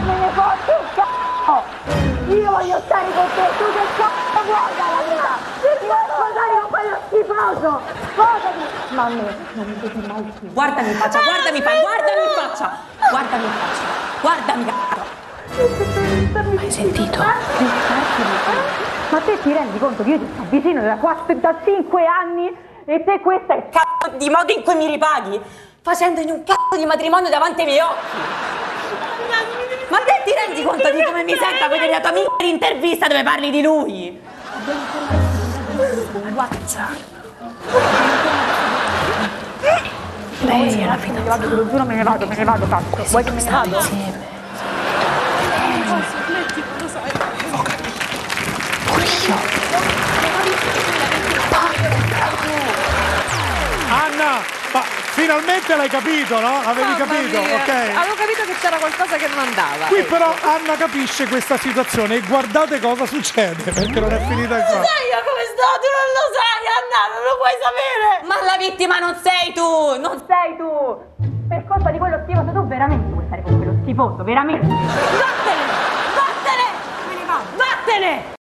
non me ne fotti un c***o! Io voglio stare con te, tu che c***o vuoi dalla vita? Ti vuoi sposare con quello schifoso? Sposati! Ma a me non mi siete mai più. Guardami in faccia, guardami in faccia, guardami in faccia! Guardami in faccia, guardami c***o! Hai sentito? Ma te ti rendi conto che io ti sto vicino da, 4, da 5 anni e te questa è Cazzo di modo in cui mi ripaghi? Facendogli un cazzo di matrimonio davanti ai miei occhi! Rendi conto di come mi sento a vedere la tua minchia intervista dove parli di lui? Lei è la fine. Me ne vado, te lo giuro, me ne vado, me ne vado, cazzo. Vuoi che me ne vado? Anna, ma finalmente l'hai capito, no? Avevi Mamma capito, mia. ok? Avevo capito che qualcosa che non andava. Qui però Anna capisce questa situazione e guardate cosa succede, perché non è finita qua. Sai io come sto? Tu non lo sai, Anna, non lo puoi sapere! Ma la vittima non sei tu! Non sei tu! Per colpa di quello schifoso, tu veramente vuoi stare con quello schifoso, veramente? Vattene! Vattene! Vattene!